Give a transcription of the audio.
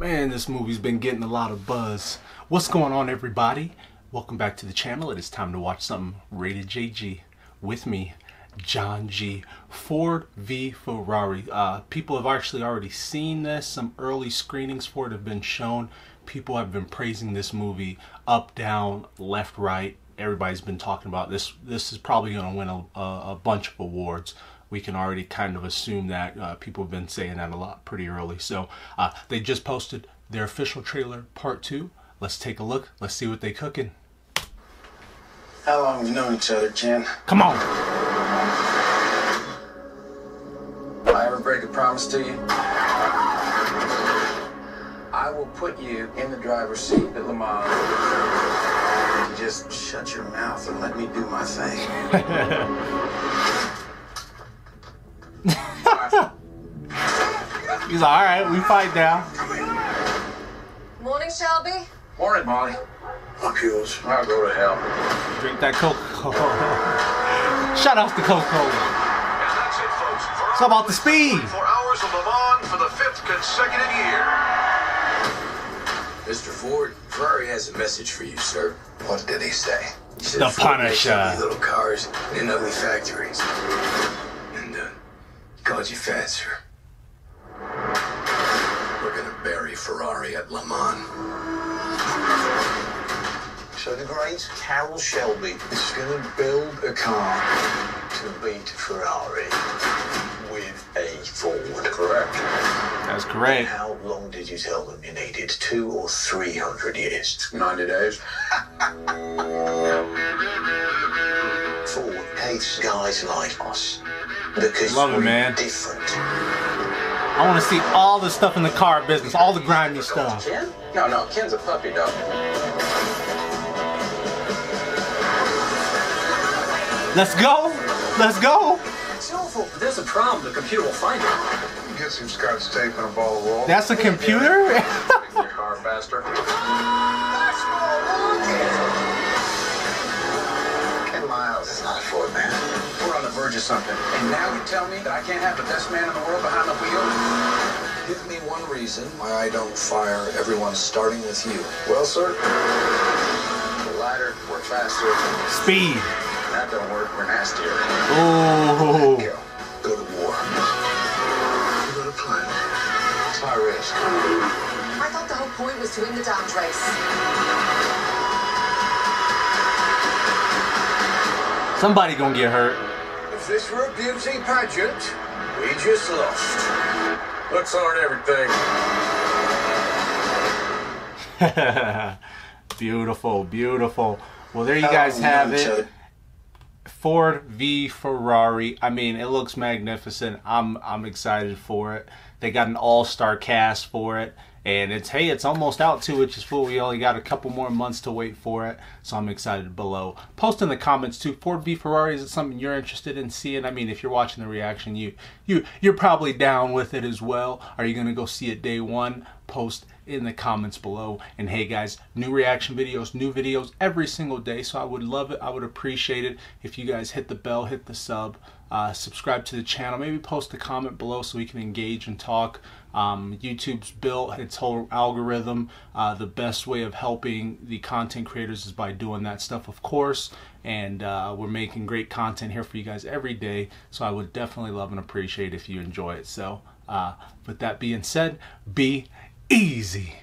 Man, this movie's been getting a lot of buzz. What's going on, everybody? Welcome back to the channel. It is time to watch something rated JG with me, John G. Ford v Ferrari. Uh, people have actually already seen this. Some early screenings for it have been shown. People have been praising this movie up, down, left, right. Everybody's been talking about this. This is probably going to win a, a, a bunch of awards we can already kind of assume that uh, people have been saying that a lot pretty early. So uh, they just posted their official trailer part two. Let's take a look. Let's see what they cooking. How long have we known each other, Ken? Come on. I ever break a promise to you? I will put you in the driver's seat at Le Mans. You just shut your mouth and let me do my thing. He's like, all right, we fight now. Morning, Shelby. Morning, Molly. Up yours. I'll go to hell. Drink that Coca-Cola. Shout out to Coca-Cola. And that's it, folks. It's about the speed. For hours of Le Mans for the fifth consecutive year. Mr. Ford, Ferrari has a message for you, sir. What did he say? He said The Ford Punisher. ugly little cars in ugly factories. And, uh, he called you fat, sir. Ferrari at Le Mans. So the great Carroll Shelby is going to build a car to beat Ferrari with a Ford. Correct. That's correct. How long did you tell them you needed? Two or three hundred years? 90 days. Ford hates guys like us because Love it, we're man. different. I want to see all the stuff in the car business, all the grimy stuff. Ken? No, no, Ken's a puppy dog. Let's go. Let's go. It's awful. There's a problem. The computer will find it. Get some scotch tape and a ball of wool. That's a computer? Make your car faster. We're on the verge of something. And now you tell me that I can't have the best man in the world behind the wheel? Give me one reason why I don't fire everyone starting with you. Well, sir, we're lighter, we're faster. Speed. When that don't work, we're nastier. Ooh. Go. Go to war. You got a plan? It's high risk. I thought the whole point was to win the damned race. Somebody gonna get hurt. If this were a beauty pageant, we just lost. Looks aren't everything. beautiful, beautiful. Well, there you guys have it. Ford v Ferrari. I mean, it looks magnificent. I'm I'm excited for it. They got an all-star cast for it. And it's hey, it's almost out too, which is cool. We only got a couple more months to wait for it, so I'm excited below. Post in the comments too. Ford v Ferrari is it something you're interested in seeing? I mean, if you're watching the reaction, you you you're probably down with it as well. Are you gonna go see it day one? Post in the comments below. And hey guys, new reaction videos, new videos every single day. So I would love it. I would appreciate it if you guys hit the bell, hit the sub, uh, subscribe to the channel, maybe post a comment below so we can engage and talk. Um, YouTube's built its whole algorithm. Uh, the best way of helping the content creators is by doing that stuff, of course. And uh, we're making great content here for you guys every day. So I would definitely love and appreciate if you enjoy it. So, uh, with that being said, be easy.